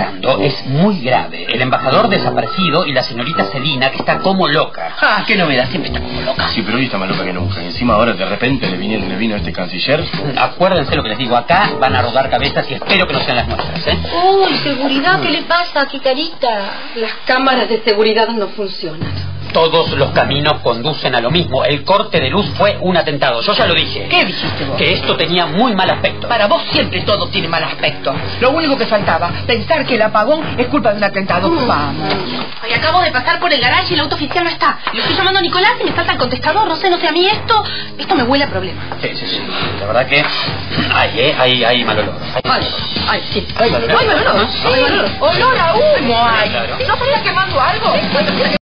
Pasando es muy grave. El embajador desaparecido y la señorita Celina, que está como loca. Ah, qué novedad, siempre está como loca. Sí, pero hoy está más loca que nunca. Y encima ahora de repente le vino, le vino este canciller. Acuérdense lo que les digo. Acá van a rodar cabezas y espero que no sean las nuestras, ¿eh? Uy, seguridad, ¿qué le pasa, Quitarita? Las cámaras de seguridad no funcionan. Todos los caminos conducen a lo mismo. El corte de luz fue un atentado. Yo ya lo dije. ¿Qué dijiste vos? Que esto tenía muy mal aspecto. Para vos siempre todo tiene mal aspecto. Lo único que faltaba, pensar que el apagón es culpa de un atentado. Vamos. Ay, acabo de pasar por el garaje y el auto oficial no está. Lo estoy llamando a Nicolás y me salta el contestador. No sé, no sé, a mí esto... Esto me huele a problema. Sí, sí, sí. La verdad que hay, ¿eh? Hay, hay mal olor. Hay mal olor. Ay, sí. Ay, Mal ay, olor. olor. ¿No? Sí. Olor a humo hay. Claro. ¿No se está quemando algo?